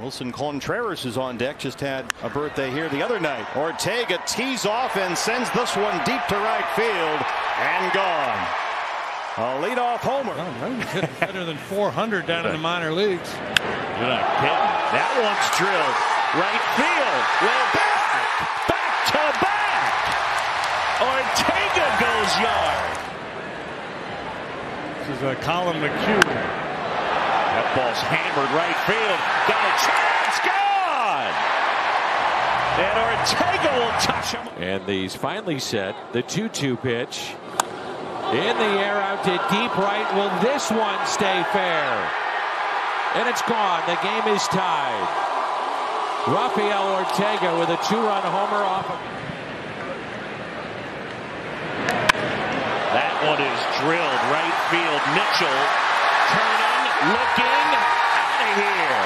Willson Contreras is on deck. Just had a birthday here the other night. Ortega tees off and sends this one deep to right field and gone. A leadoff homer. better than 400 down in the minor leagues. You're not kidding. That one's drilled. Right field. Well back. Back to back. Ortega goes yard. This is a Colin McHugh. That ball's hammered right field. Got a chance. It's gone. And Ortega will touch him. And these finally set. The 2 2 pitch. In the air out to deep right. Will this one stay fair? And it's gone. The game is tied. Rafael Ortega with a two run homer off of. That one is drilled right field. Mitchell turning, looking, out of here.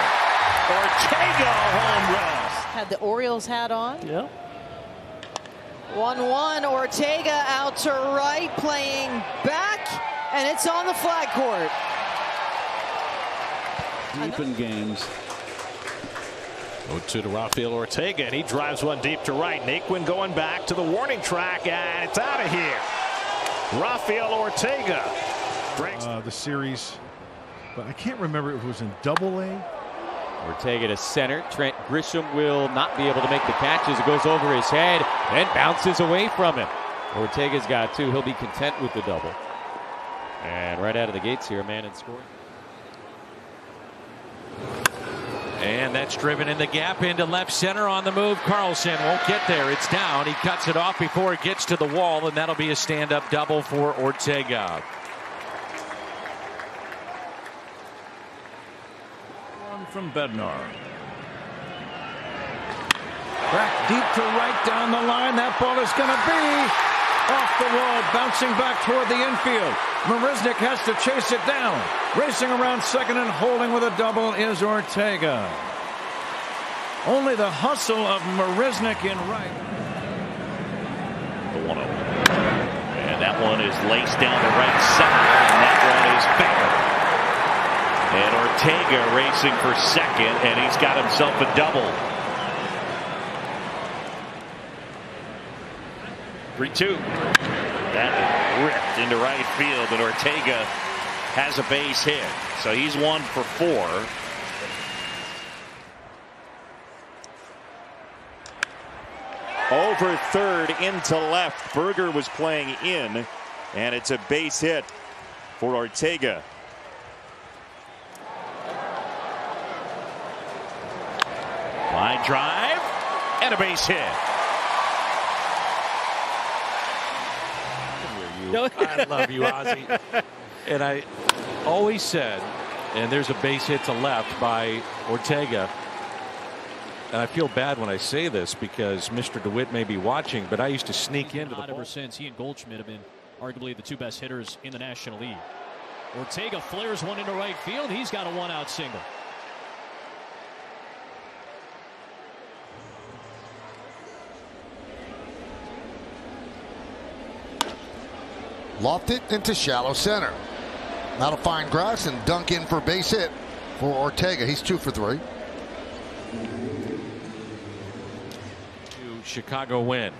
Ortega home run. Had the Orioles hat on. Yeah. 1 1. Ortega out to right, playing back, and it's on the flag court. Deep in games. 0-2 to Rafael Ortega, and he drives one deep to right. Naquin going back to the warning track, and it's out of here. Rafael Ortega breaks Uh, the series, but I can't remember if it was in Double A. Ortega to center. Trent Grisham will not be able to make the catch as It goes over his head and bounces away from him. Ortega's got two. He'll be content with the double. And right out of the gates here, a man in scoring. And that's driven in the gap into left center on the move. Carlson won't get there. It's down. He cuts it off before it gets to the wall, and that'll be a stand up double for Ortega. One from Bednar. Back deep to right down the line. That ball is going to be off the wall, bouncing back toward the infield. Marisnick has to chase it down. Racing around second and holding with a double is Ortega. Only the hustle of Marisnick in right. The 1 -0. And that one is laced down the right side, and that one is fair. And Ortega racing for second, and he's got himself a double. 3 2. That ripped into right field, and Ortega has a base hit. So he's one for four. Over third into left. Berger was playing in, and it's a base hit for Ortega. Line drive and a base hit. I love you, Ozzy. and I always said, and there's a base hit to left by Ortega. And I feel bad when I say this because Mr. DeWitt may be watching, but I used to sneak into the ever since he and Goldschmidt have been arguably the two best hitters in the National League. Ortega flares one into right field. He's got a one out single. Loft it into shallow center. Now to find grass and dunk in for base hit for Ortega. He's two for three. Chicago win.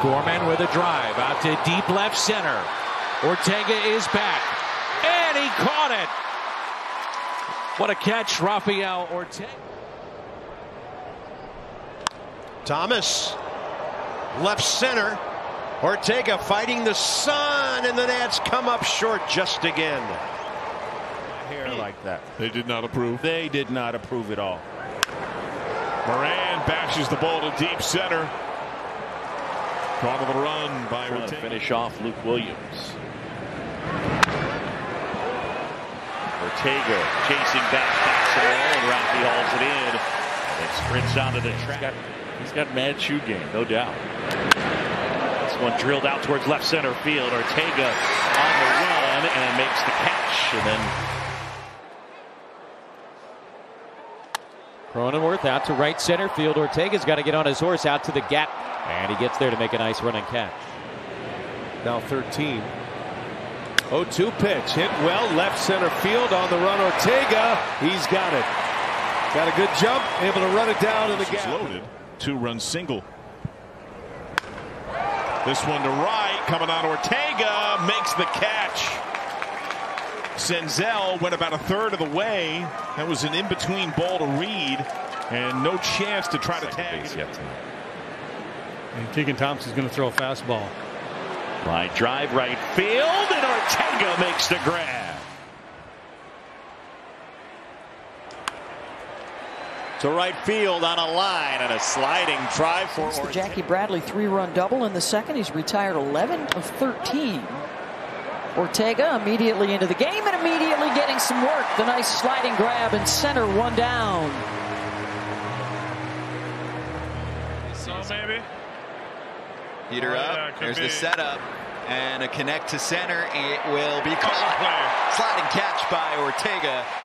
Gorman with a drive out to deep left center. Ortega is back. And he caught it. What a catch, Rafael Ortega. Thomas, left center. Ortega fighting the sun, and the Nats come up short just again. Hair like that. They did not approve. They did not approve at all. Moran bashes the ball to deep center. Caught on the run by Trying to Ortega. finish off Luke Williams. Ortega chasing back fastball, and Ralphie hauls it in. And it sprints out of the track. He's got mad shoe game, no doubt. This one drilled out towards left center field. Ortega on the run and makes the catch. And then Cronenworth out to right center field. Ortega's got to get on his horse out to the gap. And he gets there to make a nice running catch. Now 13. 0-2 pitch hit well left center field on the run Ortega he's got it got a good jump able to run it down in the gap loaded two run single this one to right coming on Ortega makes the catch Senzel went about a third of the way that was an in-between ball to Reed and no chance to try to tag it. yet And Keegan Thompson's going to throw a fastball. Line drive right field, and Ortega makes the grab. To right field on a line and a sliding drive for the Jackie Bradley three-run double in the second. He's retired 11 of 13. Ortega immediately into the game and immediately getting some work. The nice sliding grab and center, one down. So maybe. Heater Oh, up. yeah, could There's be. the setup. And a connect to center. It will be caught. Sliding catch by Ortega.